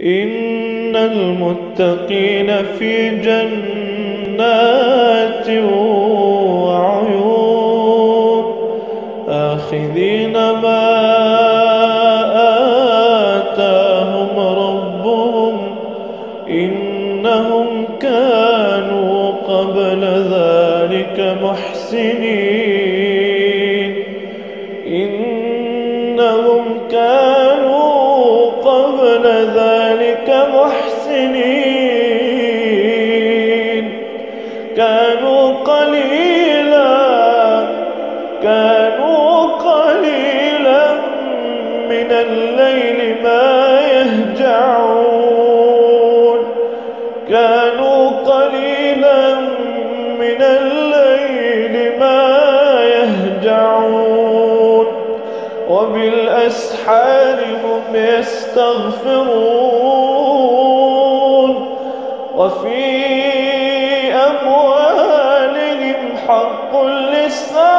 إن المتقين في جنات وعيون آخذين ما آتاهم ربهم إنهم كانوا قبل ذلك محسنين من الليل ما يهجعون. كانوا قليلا من الليل ما يهجعون. وبالأسحار هم يستغفرون. وفي أموالهم حق للسائل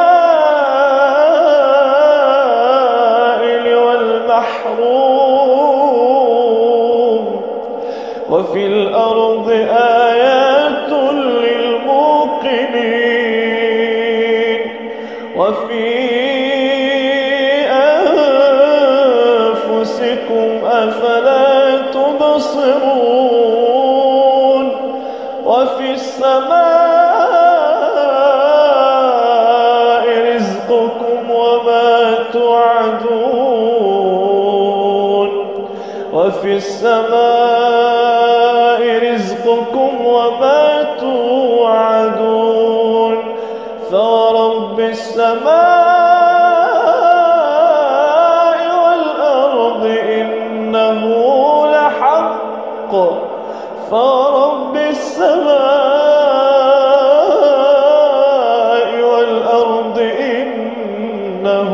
وفي الأرض آيات للموقنين وفي أنفسكم أفلا تبصرون وفي السماء رزقكم وما توعدون وفي السماء رزقكم وما توعدون فورب السماء والأرض إنه لحق. فورب السماء والأرض إنه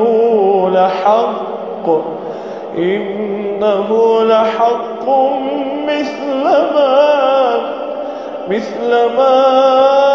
لحق. إنه لحق مثل ما مثل ما